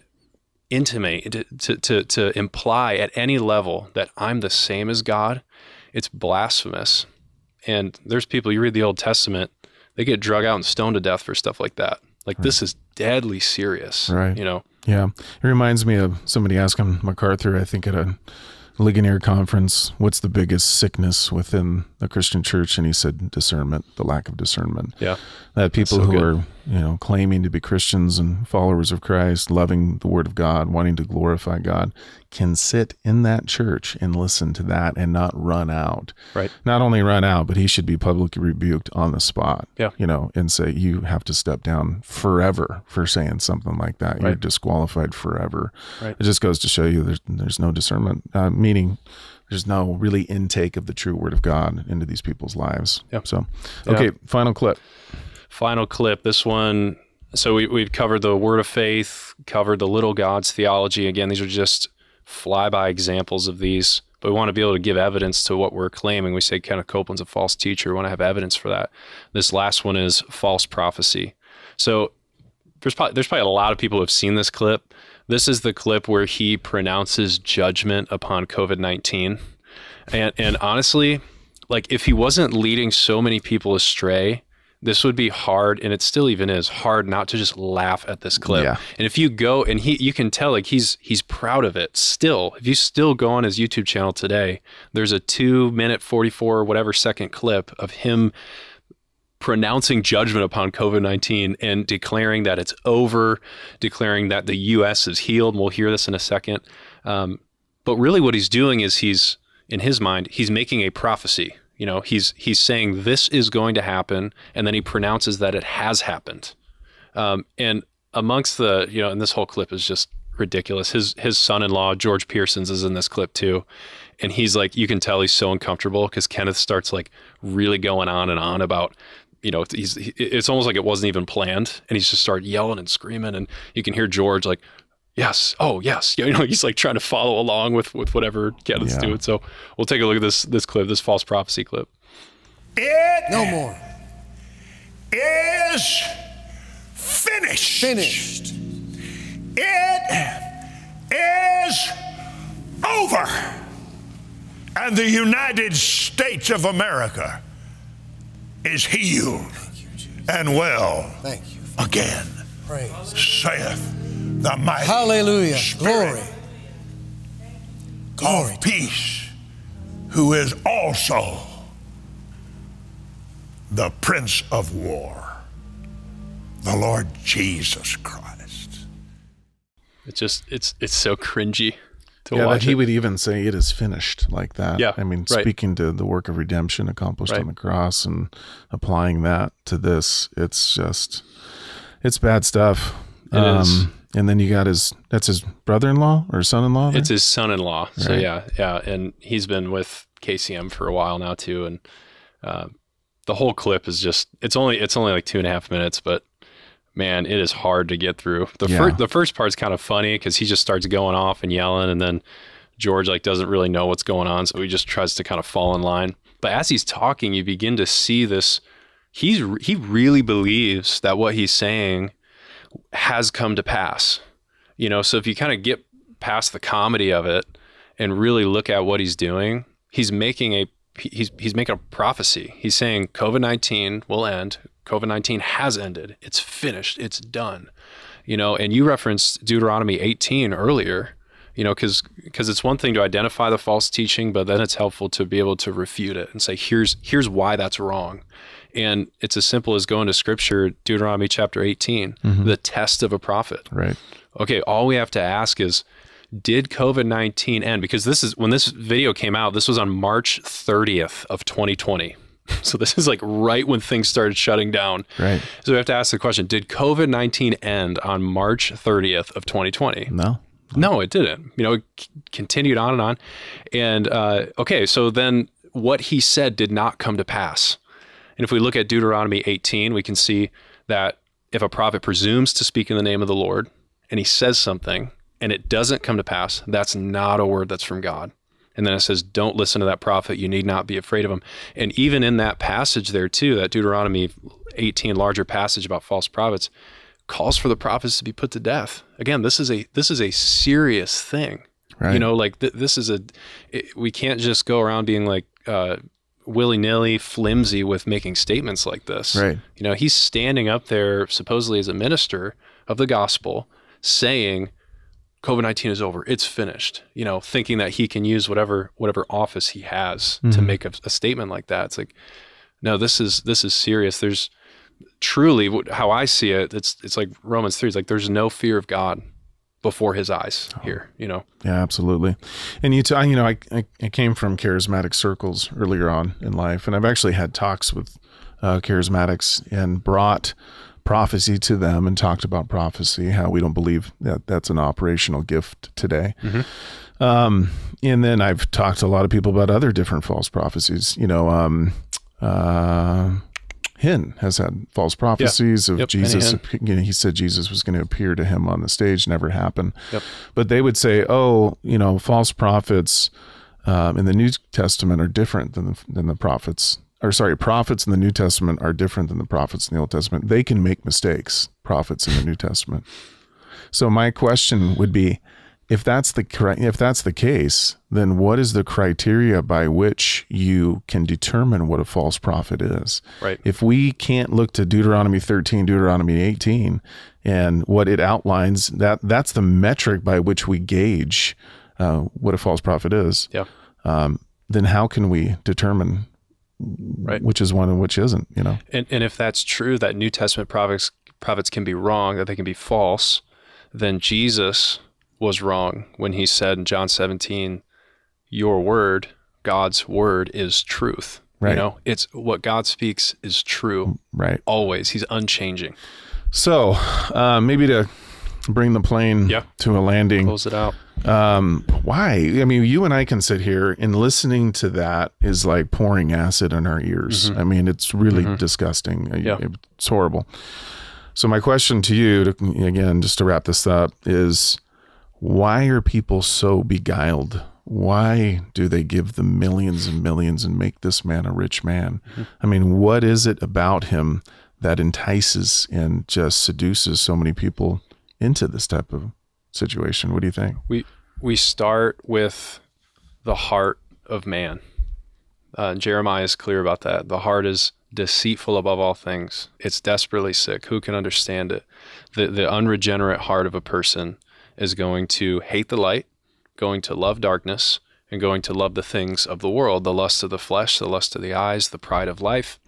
intimate to, to to to imply at any level that I'm the same as God, it's blasphemous. And there's people you read the Old Testament, they get drug out and stoned to death for stuff like that. Like this is deadly serious.
Right.
You know.
Yeah. It reminds me of somebody asking MacArthur, I think at a Ligonier conference, what's the biggest sickness within the Christian church? And he said discernment, the lack of discernment.
Yeah.
That people
so
who
good.
are, you know, claiming to be Christians and followers of Christ, loving the word of God, wanting to glorify God, can sit in that church and listen to that and not run out.
Right.
Not only run out, but he should be publicly rebuked on the spot.
Yeah.
You know, and say, you have to step down forever for saying something like that. You're
Right.
disqualified forever.
Right.
It just goes to show you there's, there's no discernment, uh, meaning there's no really intake of the true word of God into these people's lives.
Yeah.
So,
Yeah.
okay, final clip.
Final clip. This one, so we, we've covered the word of faith, covered the little gods theology. Again, these are just flyby examples of these, but we want to be able to give evidence to what we're claiming. We say Kenneth Copeland's a false teacher. We want to have evidence for that. This last one is false prophecy. So there's probably, there's probably a lot of people who have seen this clip. This is the clip where he pronounces judgment upon COVID 19. And, and honestly, like if he wasn't leading so many people astray, this would be hard and it still even is hard not to just laugh at this clip.
Yeah.
and if you go and he you can tell like he's he's proud of it still. If you still go on his youtube channel today there's a two minute 44 or whatever second clip of him pronouncing judgment upon covid-19 and declaring that it's over declaring that the us is healed. And we'll hear this in a second. Um, but really what he's doing is he's in his mind he's making a prophecy you know he's he's saying this is going to happen and then he pronounces that it has happened. Um, and amongst the you know and this whole clip is just ridiculous. His his son-in-law george pearsons is in this clip too. And he's like you can tell he's so uncomfortable because kenneth starts like really going on and on about you know he's he, it's almost like it wasn't even planned. And he's just started yelling and screaming. And you can hear george like yes oh yes [LAUGHS] you know he's like trying to follow along with with whatever kenneth's
Yeah.
it. so we'll take a look at this this clip this false prophecy clip
It
No more.
is finished.
Finished.
It is over. And the United States of America is healed and well
Thank you.
again,
Praise.
saith the mighty
Hallelujah.
Spirit
Glory. Glory.
of peace, who is also the Prince of War, the Lord Jesus Christ.
it's just it's it's so cringy to
yeah,
watch
he
it.
would even say it is finished like that.
Yeah,
I mean,
right.
speaking to the work of redemption accomplished
Right.
on the cross and applying that to this, it's just, it's bad stuff. Um,
It is.
And then you got his, that's his brother-in-law or son-in-law. there?
It's his son-in-law. So yeah, yeah, and he's been with KCM for a while now too, and uh, the whole clip is just it's only it's only like two and a half minutes, but man, it is hard to get through. The
Yeah.
first the first part's kind of funny because he just starts going off and yelling, and then George like doesn't really know what's going on, so he just tries to kind of fall in line. But as he's talking, you begin to see this. He's he really believes that what he's saying has come to pass. You know, so if you kind of get past the comedy of it and really look at what he's doing, he's making a he's he's making a prophecy. He's saying COVID-19 will end. COVID-19 has ended. It's finished. It's done. You know, and you referenced Deuteronomy 18 earlier, you know, cuz cuz it's one thing to identify the false teaching, but then it's helpful to be able to refute it and say here's here's why that's wrong. And it's as simple as going to scripture, Deuteronomy chapter 18, the test of a prophet
right.
okay, all we have to ask is did COVID 19 end? Because this is when this video came out, this was on March 30th of 2020. [LAUGHS] So this is like right when things started shutting down.
Right.
So we have to ask the question Did COVID 19 end on March 30th of 2020?
No.
No, it didn't. You know, it c- continued on and on. And uh, okay, so then what he said did not come to pass. And if we look at Deuteronomy 18, we can see that if a prophet presumes to speak in the name of the Lord and he says something and it doesn't come to pass, that's not a word that's from God. And then it says, don't listen to that prophet. You need not be afraid of him. And even in that passage there, too, that Deuteronomy 18 larger passage about false prophets calls for the prophets to be put to death. Again, this is a this is a serious thing.
Right.
You know, like th- this is a it, we can't just go around being like uh, willy nilly, flimsy with making statements like this.
Right.
You know, he's standing up there supposedly as a minister of the gospel, saying COVID nineteen is over. It's finished. You know, thinking that he can use whatever whatever office he has to mm-hmm. make a, a statement like that. It's like, no, this is this is serious. There's truly how I see it. It's it's like Romans three. It's like there's no fear of God before His eyes here. You know,
Yeah, absolutely. And you, t- I- you know, I, I, I came from charismatic circles earlier on in life, and I've actually had talks with uh, charismatics and brought prophecy to them and talked about prophecy, how we don't believe that that's an operational gift today. Um, and then I've talked to a lot of people about other different false prophecies. You know, um, uh, Hinn has had false prophecies of
Yep,
Jesus. You know, he said Jesus was going to appear to him on the stage, never happened.
Yep.
But they would say, oh, you know, false prophets um, in the New Testament are different than the, than the prophets. Or sorry, prophets in the New Testament are different than the prophets in the Old Testament. They can make mistakes, prophets in the New Testament. So my question would be, if that's the if that's the case, then what is the criteria by which you can determine what a false prophet is?
Right.
If we can't look to Deuteronomy 13, Deuteronomy 18, and what it outlines, that that's the metric by which we gauge uh, what a false prophet is.
Yeah.
Um, then how can we determine
Right.
which is one and which isn't? You know.
And, and if that's true, that New Testament prophets prophets can be wrong, that they can be false, then Jesus was wrong when he said in John 17, "Your word, God's word, is truth."
Right.
You know, it's what God speaks is true
Right.
always. He's unchanging.
So uh, maybe to bring the plane
Yeah.
to a landing.
Close it out.
Um, why? I mean, you and I can sit here and listening to that is like pouring acid in our ears. I mean, it's really disgusting.
Mm-hmm. Yeah.
It's horrible. So my question to you, to, again, just to wrap this up, is why are people so beguiled? Why do they give the millions and millions and make this man a rich man? I mean, what is it about him that entices and just seduces so many people into this type of situation? What do you think?
We we start with the heart of man. Uh, Jeremiah is clear about that. The heart is deceitful above all things. It's desperately sick. Who can understand it? The the unregenerate heart of a person is going to hate the light, going to love darkness, and going to love the things of the world, the lust of the flesh, the lust of the eyes, the pride of life.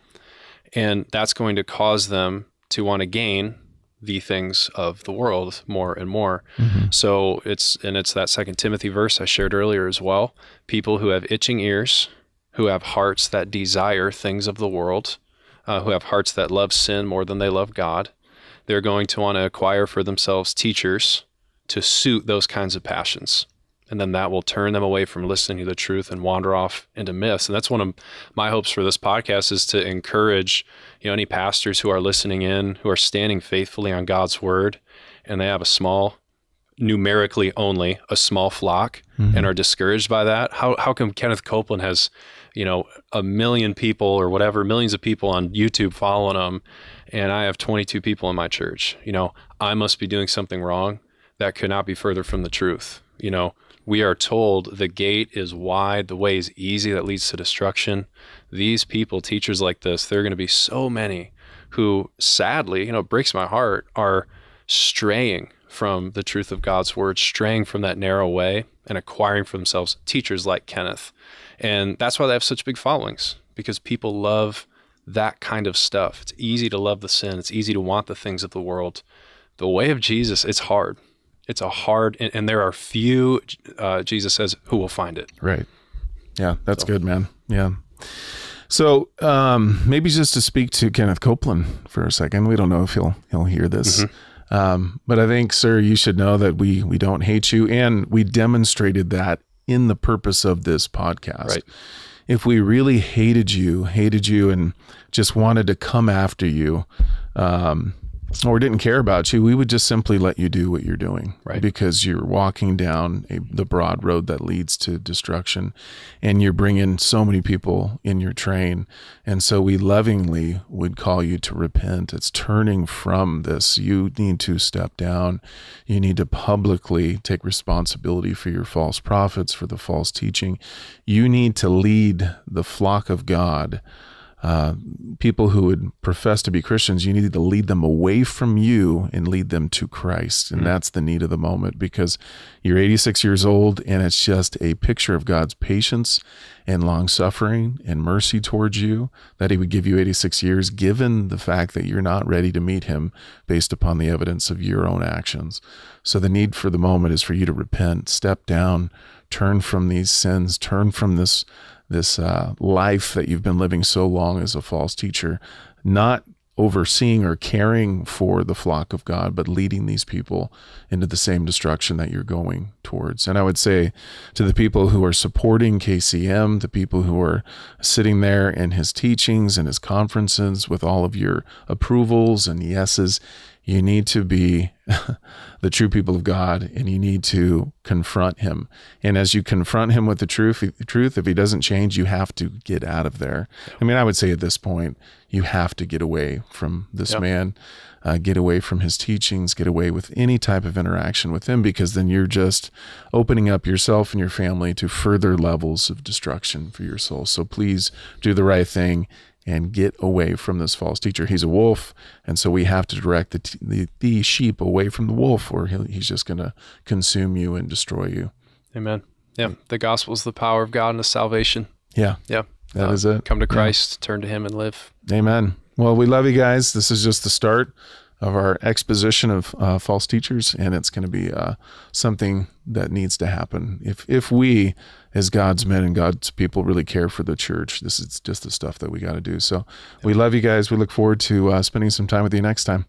And that's going to cause them to want to gain the things of the world more and more. So it's and it's that second Timothy verse I shared earlier as well. People who have itching ears, who have hearts that desire things of the world, uh, who have hearts that love sin more than they love God, they're going to want to acquire for themselves teachers to suit those kinds of passions. And then that will turn them away from listening to the truth and wander off into myths. And that's one of my hopes for this podcast is to encourage, you know, any pastors who are listening in, who are standing faithfully on God's word, and they have a small, numerically only a small flock, mm-hmm. and are discouraged by that. How how come Kenneth Copeland has, you know, a million people or whatever, millions of people on YouTube following him, and I have 22 people in my church? You know, I must be doing something wrong. That could not be further from the truth. You know, we are told the gate is wide, the way is easy that leads to destruction. These people, teachers like this, there are going to be so many who, sadly, you know, it breaks my heart, are straying from the truth of God's word, straying from that narrow way and acquiring for themselves teachers like Kenneth. And that's why they have such big followings because people love that kind of stuff. It's easy to love the sin, it's easy to want the things of the world. The way of Jesus, it's hard. It's a hard, and, and there are few, uh, Jesus says, who will find it.
Right. Yeah, that's good, man. Yeah. So um, maybe just to speak to Kenneth Copeland for a second. We don't know if he'll he'll hear this, um, but I think, sir, you should know that we we don't hate you, and we demonstrated that in the purpose of this podcast.
Right.
If we really hated you, hated you, and just wanted to come after you, um, or didn't care about you, we would just simply let you do what you're doing,
Right.
Because you're walking down a, the broad road that leads to destruction, and you're bringing so many people in your train, and so we lovingly would call you to repent. It's turning from this. You need to step down. You need to publicly take responsibility for your false prophets, for the false teaching. You need to lead the flock of God uh, people who would profess to be Christians, you need to lead them away from you and lead them to Christ. And that's the need of the moment because you're 86 years old and it's just a picture of God's patience and long suffering and mercy towards you that He would give you 86 years, given the fact that you're not ready to meet Him based upon the evidence of your own actions. So the need for the moment is for you to repent, step down, turn from these sins, turn from this this uh, life that you've been living so long as a false teacher, not overseeing or caring for the flock of God, but leading these people into the same destruction that you're going towards. And I would say to the people who are supporting KCM, the people who are sitting there in his teachings and his conferences with all of your approvals and yeses, you need to be [LAUGHS] the true people of God and you need to confront him. And as you confront him with the truth, the truth, if he doesn't change, you have to get out of there. I mean, I would say at this point, you have to get away from this
Yep.
man, uh, get away from his teachings, get away with any type of interaction with him, because then you're just opening up yourself and your family to further levels of destruction for your soul. So please do the right thing and get away from this false teacher. He's a wolf, and so we have to direct the the, the sheep away from the wolf, or he'll, he's just going to consume you and destroy you.
Amen. Yeah. The gospel is the power of God and the salvation.
Yeah,
Yeah.
that
Uh,
is it.
Come to
Yeah.
Christ, turn to Him, and live.
Amen. Well, we love you guys. This is just the start of our exposition of uh, false teachers, and it's going to be uh, something that needs to happen. If if we, as God's men and God's people, really care for the church, this is just the stuff that we got to do. So, we love you guys. We look forward to uh, spending some time with you next time.